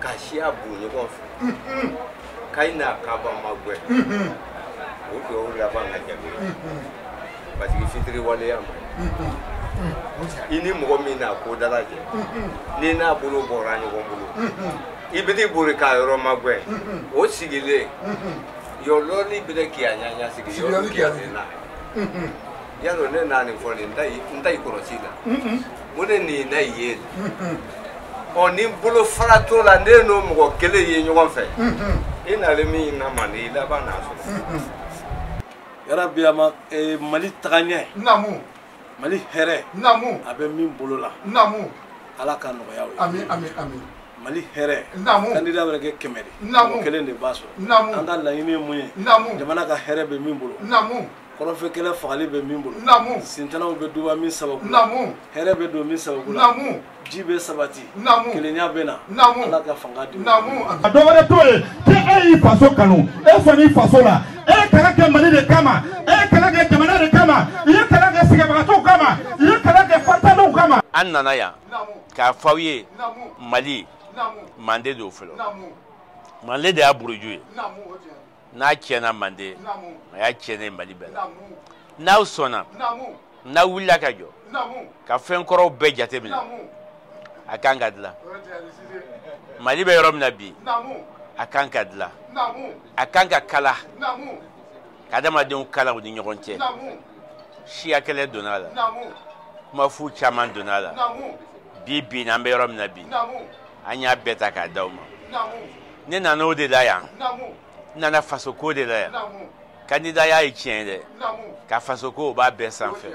ka siya bon ɲɔgɔn fɛ kayi n'a kaba ma gwɛ o duwawu laban ka jaabi parce que fitiri waleya ma i ni mɔgɔ min n'a ko dala jɛ n'i n'a bolo bɔra ɲɔgɔn bolo i bɛ t'i bori k'a yɔrɔ ma gwɛ o sigilen yɔrɔ lɔɔni bɛ k'i a ɲaɲa sigi yɔrɔ k'i a n'a ye y'a dɔn ne n'a nin fɔ nin n ta i kɔlɔsi la ko ne nin na i ye ɔ ni bolo fara t'o la ne n'o mɔgɔ kelen ye ɲɔgɔn fɛ i nalen min na man di i laban n'a sɔrɔ yarabi a ma mali tagaɲɛ namu mali hɛrɛ namu a bɛ min bolo la namu ala ka nɔgɔya o ye ami ami ami mali hɛrɛ kandida bɛ kɛ kɛmɛ de mɔgɔ kelen de b'a sɔrɔ an ka laɲini ye mun ye jamana ka hɛrɛ bɛ min bolo kɔrɔnfɛ kɛlɛ fagali bɛ min bolo naamu sintanaw bɛ duba min sababu naamu hɛrɛ bɛ don min sababu naamu ji bɛ sabati naamu kelenya bɛ na naamu ala ka fanga di naamu a dɔ wɛrɛ t'o ye ko e y'i faso kanu e sɔnni faso la e ye kalan kɛ mali de kama e ye kalan kɛ jamana de kama i ye kalan kɛ sɛgɛnbagatɔw kama i ye kalan kɛ fatalenw kama an nana yan k'a fɔ aw ye mali mande don fɔlɔ mande de y'a buruju ye n'a tiɲɛna manden a y'a tiɲɛnen mali bɛɛ la n'aw sɔnna n'aw wulila ka jɔ ka fɛn kɔrɔw bɛɛ jateminɛ a kan ka dilan mali bɛ yɔrɔ min na bi a kan ka dilan a kan ka kala ka adamadenw kala u ni ɲɔgɔn cɛ siya kɛlɛ donna a la kuma fu caman donna a la bi bin an bɛ yɔrɔ min na bi an y'a bɛɛ ta k'a d'aw ma ne nana o de la yan n nana fasoko de la yan kandidaya ye tiɲɛ dɛ ka fasoko o b'a bɛɛ sanfɛ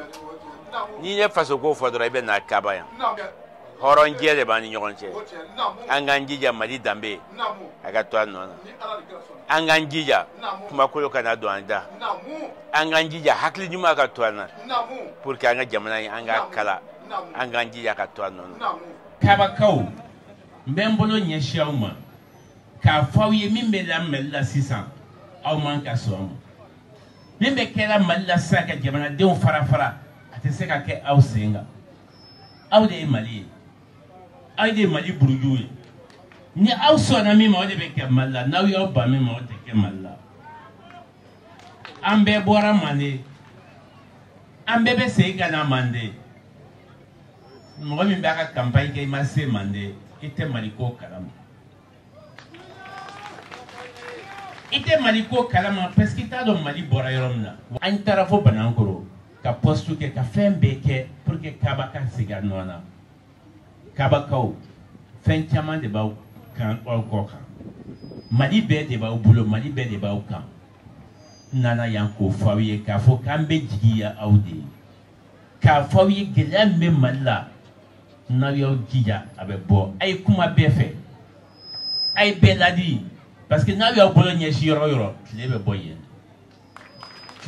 n'i ye fasoko fɔ dɔrɔn i bɛ na kaba yan hɔrɔnjɛ de b'an ni ɲɔgɔn cɛ an k'an jija mali danbe a ka to a nɔ na an k'an jija kumakolo kana don an da an k'an jija hakili ɲuman ka to an na pour que an ka jamana in an k'a kala an k'an jija ka to a nɔ na kabakaw n bɛ n bolo ɲɛsin aw ma k'a fɔ aw ye min bɛ la mali la sisan aw man ka sɔn ma min bɛ kɛra mali la sisan ka jamanadenw fara fara a tɛ se ka kɛ aw sen kan aw de ye mali ye aw de ye mali burujuw ye ni aw sɔnna min ma o de bɛ kɛ mali la n'aw y'aw ban min ma o tɛ kɛ mali la an bɛɛ bɔra manden an bɛɛ bɛ segin ka na manden mɔgɔ min b'a ka kanpaɲi kɛ i ma se mande i tɛ mali ko kalama i tɛ mali ko kalama parce que i t'a dɔn mali bɔra yɔrɔ min na an taara fo banankoro ka pɔsitu kɛ ka fɛn bɛɛ kɛ pour que kaba ka segin a nɔ na kabakaw fɛn caman de b'aw kan aw kɔ kan mali bɛɛ de b'aw bolo mali bɛɛ de b'aw kan n nana yan k'o fɔ aw ye k'a fɔ k'an bɛ jigi ya aw de ye k'a fɔ aw ye gɛlɛya min bɛ mali la n'aw y'aw jija a bɛ bɔ a ye kuma bɛɛ fɛ a ye bɛɛ ladi parce que n'aw y'aw bolo ɲɛsin yɔrɔ yɔrɔ tile bɛ bɔ yen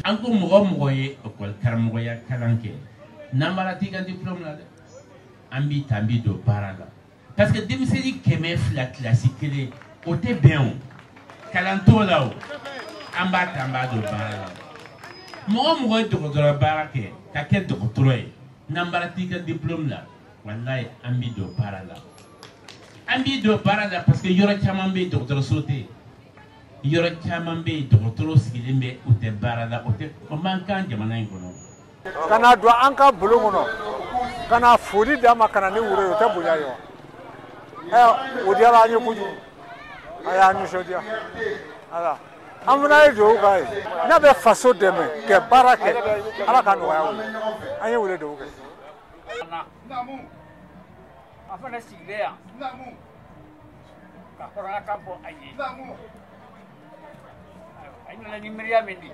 an ko mɔgɔ mɔgɔ ye ekɔli karamɔgɔya kalan kɛ n'an baara t'i ka diplɔmu na dɛ an b'i ta an b'i don baara la parce que denmisɛnnin kɛmɛ fila kilasi kelen o tɛ bɛn o kalan t'o la o an b'a ta an b'a don baara la mɔgɔ mɔgɔ ye dɔgɔtɔrɔ baara kɛ ka kɛ dɔgɔtɔrɔ ye n'an baara t'i ka diplôme la walayi an b'i don baara la an b'i don baara la parce que yɔrɔ caman bɛ yen dɔgɔtɔrɔso tɛ yen yɔrɔ caman bɛ yen dɔgɔtɔrɔ sigilen bɛ u tɛ baara la o tɛ o man kan jamana in kɔnɔ. ka na don an ka bulon kɔnɔ ka na foli d'a ma ka na ni woro ye o tɛ bonya ye wa ɛ o diyara an ye kojugu a y'an nisɔndiya ala an fana ye dugawu k'a ye n'a bɛ faso dɛmɛ kɛ baara kɛ ala ka nɔgɔya u ye an ye wele dugawu kɛ a fana sigilen yan ka kɔrɔla ka bɔ a ye a nana ni miiriya min de ye